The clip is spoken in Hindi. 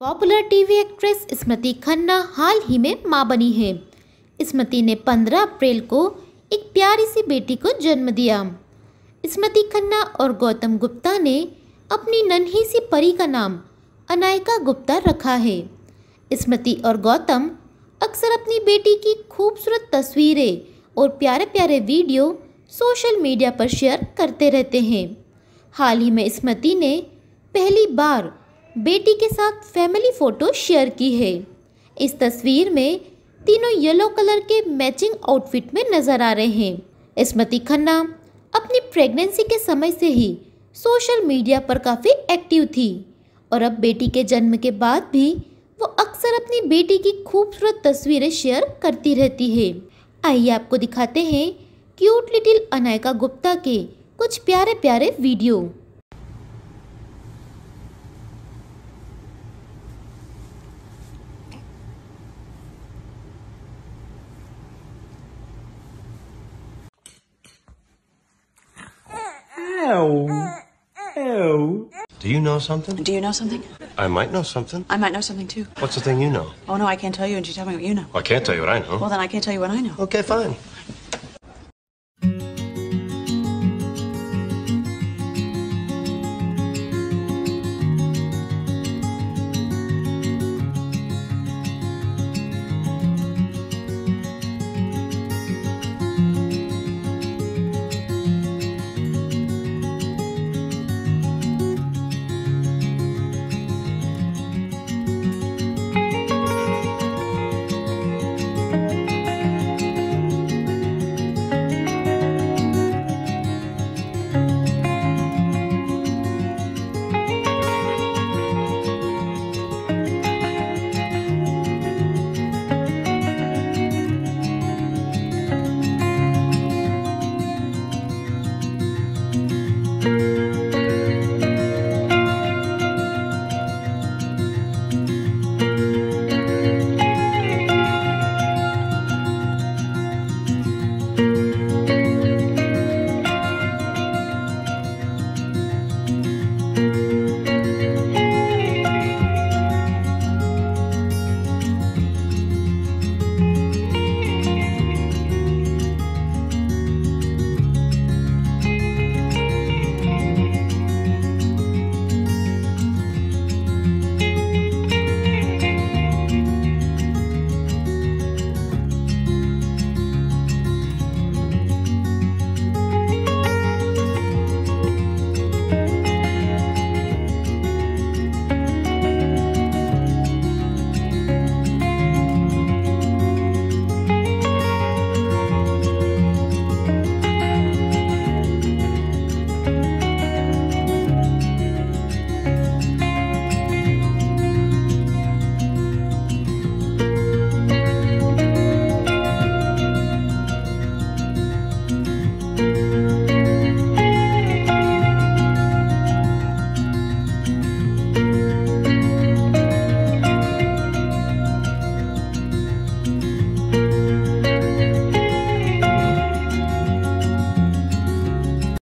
Popular TV actress Smriti Khanna हाल ही में माँ बनी है। स्मृति ने 15 अप्रैल को एक प्यारी सी बेटी को जन्म दिया। स्मृति खन्ना और गौतम गुप्ता ने अपनी नन्ही सी परी का नाम अनायका गुप्ता रखा है। स्मृति और गौतम अक्सर अपनी बेटी की खूबसूरत तस्वीरें और प्यारे प्यारे वीडियो सोशल मीडिया पर शेयर करते रहते हैं। हाल ही में स्मृति ने पहली बार बेटी के साथ फैमिली फ़ोटो शेयर की है। इस तस्वीर में तीनों येलो कलर के मैचिंग आउटफिट में नज़र आ रहे हैं। स्मृति खन्ना अपनी प्रेगनेंसी के समय से ही सोशल मीडिया पर काफ़ी एक्टिव थी और अब बेटी के जन्म के बाद भी वो अक्सर अपनी बेटी की खूबसूरत तस्वीरें शेयर करती रहती है। आइए आपको दिखाते हैं क्यूट लिटिल अनायका गुप्ता के कुछ प्यारे प्यारे video Ow. Ow. Do you know something? Do you know something? I might know something. I might know something too. What's the thing you know? Oh no, I can't tell you, and you tell me what you know. Well, I can't tell you what I know. Well, then I can't tell you what I know. Okay, fine.